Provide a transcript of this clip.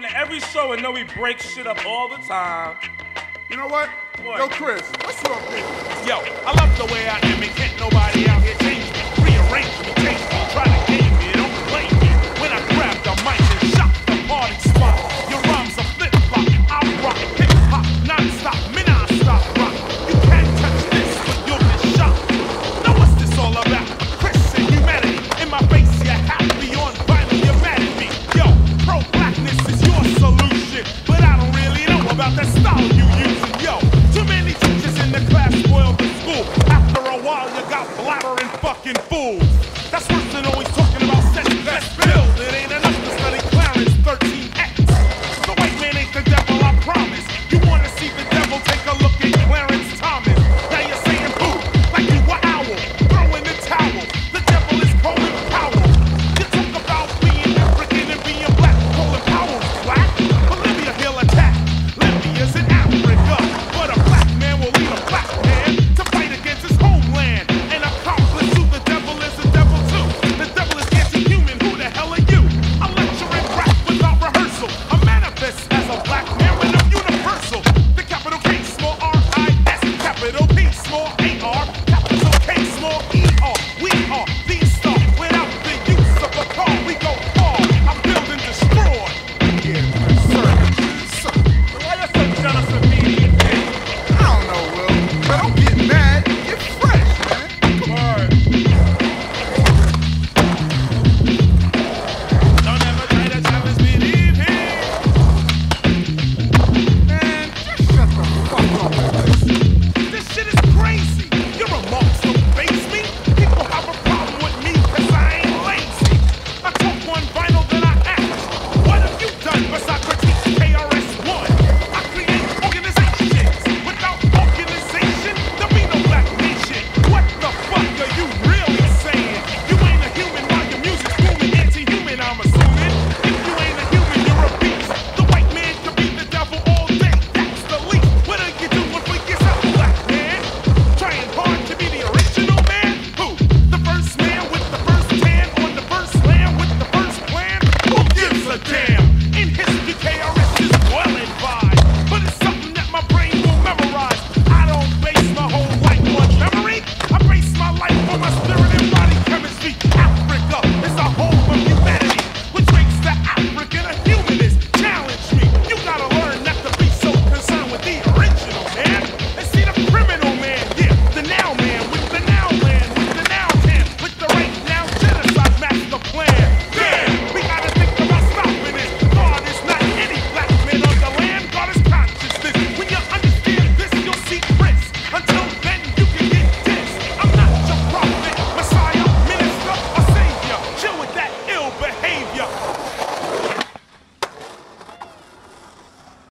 come to every show and know we break shit up all the time. You know what? what? Yo, Chris, what's wrong with Yo, I love the way I am and can't nobody.